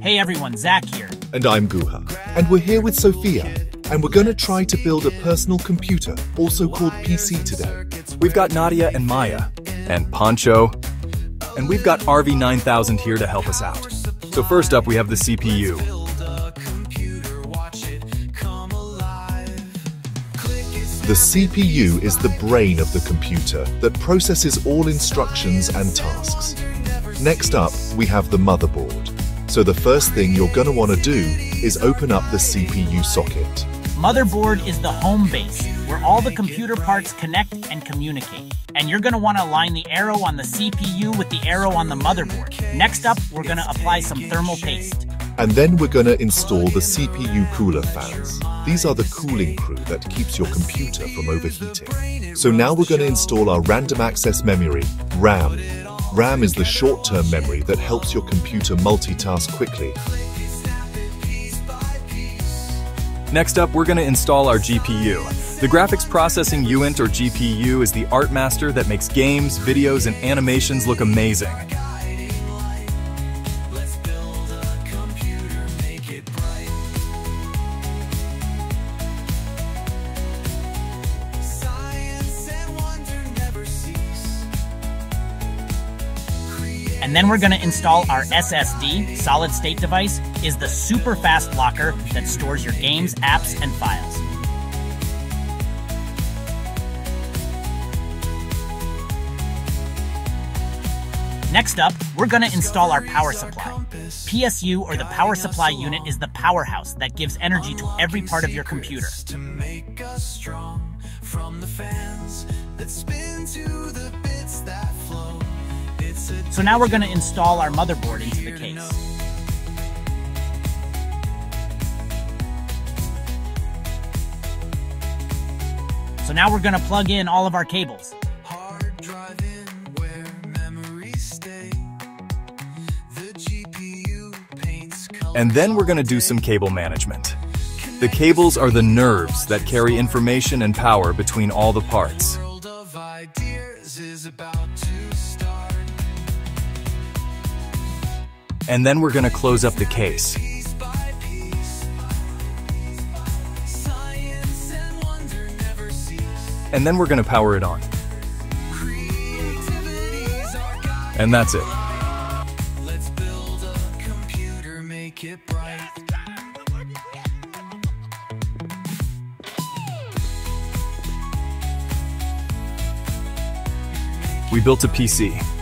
Hey everyone, Zack here. And I'm Guha. And we're here with Sofia. And we're gonna try to build a personal computer, also called PC today. We've got Nadia and Maya. And Pancho. And we've got RV9000 here to help us out. So first up, we have the CPU. The CPU is the brain of the computer that processes all instructions and tasks. Next up, we have the motherboard. So the first thing you're going to want to do is open up the CPU socket. Motherboard is the home base, where all the computer parts connect and communicate. And you're going to want to align the arrow on the CPU with the arrow on the motherboard. Next up, we're going to apply some thermal paste. And then we're going to install the CPU cooler fans. These are the cooling crew that keeps your computer from overheating. So now we're going to install our random access memory, RAM. RAM is the short-term memory that helps your computer multitask quickly. Next up, we're going to install our GPU. The Graphics Processing Unit or GPU is the art master that makes games, videos, and animations look amazing. And then we're going to install our SSD, solid state device, is the super fast locker that stores your games, apps, and files. Next up, we're going to install our power supply. PSU, or the power supply unit, is the powerhouse that gives energy to every part of your computer. So now we're going to install our motherboard into the case. So now we're going to plug in all of our cables. And then we're going to do some cable management. The cables are the nerves that carry information and power between all the parts. And then we're going to close up the case. And then we're going to power it on. And that's it. We built a PC.